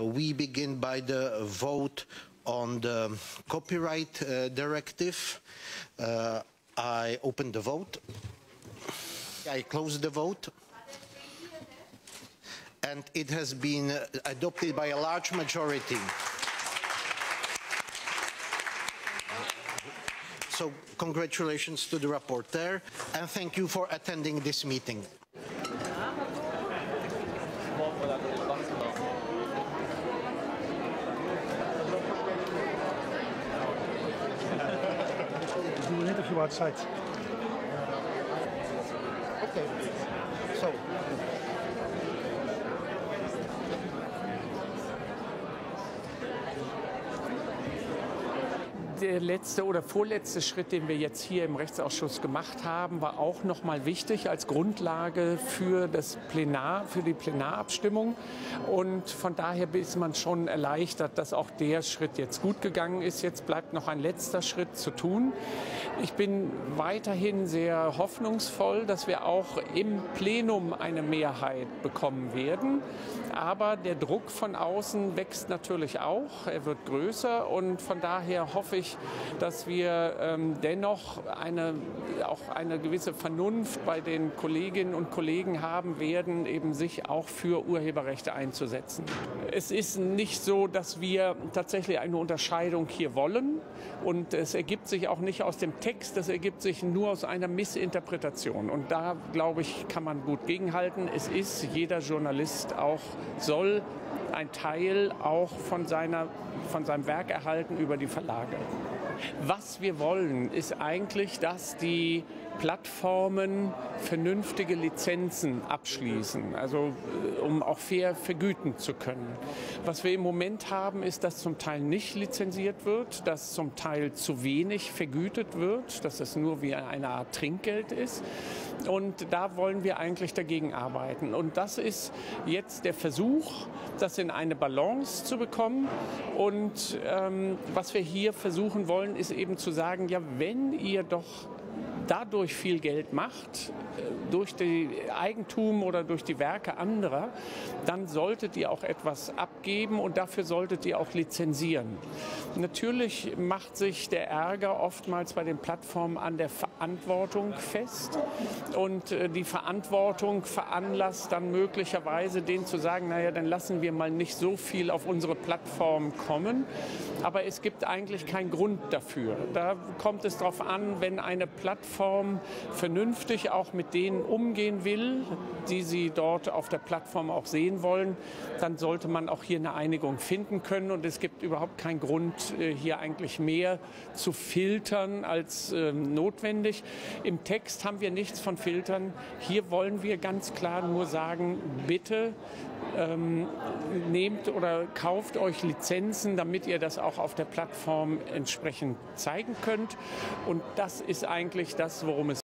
We begin by the vote on the copyright uh, directive. Uh, I open the vote. I close the vote. And it has been uh, adopted by a large majority. So congratulations to the rapporteur and thank you for attending this meeting. Do an interview outside. Okay. So der letzte oder vorletzte Schritt, den wir jetzt hier im Rechtsausschuss gemacht haben, war auch noch mal wichtig als Grundlage für das Plenar, für die Plenarabstimmung. Und von daher ist man schon erleichtert, dass auch der Schritt jetzt gut gegangen ist. Jetzt bleibt noch ein letzter Schritt zu tun. Ich bin weiterhin sehr hoffnungsvoll, dass wir auch im Plenum eine Mehrheit bekommen werden. Aber der Druck von außen wächst natürlich auch. Er wird größer und von daher hoffe ich, dass wir ähm, dennoch eine, auch eine gewisse Vernunft bei den Kolleginnen und Kollegen haben werden, eben sich auch für Urheberrechte einzusetzen. Es ist nicht so, dass wir tatsächlich eine Unterscheidung hier wollen und es ergibt sich auch nicht aus dem Text, das ergibt sich nur aus einer Missinterpretation. Und da, glaube ich, kann man gut gegenhalten. Es ist jeder Journalist auch soll ein Teil auch von, seiner, von seinem Werk erhalten über die Verlage. Was wir wollen, ist eigentlich, dass die Plattformen vernünftige Lizenzen abschließen, also um auch fair vergüten zu können. Was wir im Moment haben, ist, dass zum Teil nicht lizenziert wird, dass zum Teil zu wenig vergütet wird, dass es nur wie eine Art Trinkgeld ist. Und da wollen wir eigentlich dagegen arbeiten. Und das ist jetzt der Versuch, das in eine Balance zu bekommen. Und ähm, was wir hier versuchen wollen, ist eben zu sagen, ja, wenn ihr doch dadurch viel Geld macht, äh, durch die Eigentum oder durch die Werke anderer, dann solltet ihr auch etwas abgeben und dafür solltet ihr auch lizenzieren. Natürlich macht sich der Ärger oftmals bei den Plattformen an der Verantwortung fest und äh, die Verantwortung veranlasst dann möglicherweise denen zu sagen, naja, dann lassen wir mal nicht so viel auf unsere Plattform kommen. Aber es gibt eigentlich keinen Grund dafür. Da kommt es darauf an, wenn eine Plattform vernünftig auch mit denen umgehen will, die sie dort auf der Plattform auch sehen wollen, dann sollte man auch hier eine Einigung finden können. Und es gibt überhaupt keinen Grund, äh, hier eigentlich mehr zu filtern als ähm, notwendig. Im Text haben wir nichts von Filtern. Hier wollen wir ganz klar nur sagen, bitte ähm, nehmt oder kauft euch Lizenzen, damit ihr das auch auf der Plattform entsprechend zeigen könnt. Und das ist eigentlich das, worum es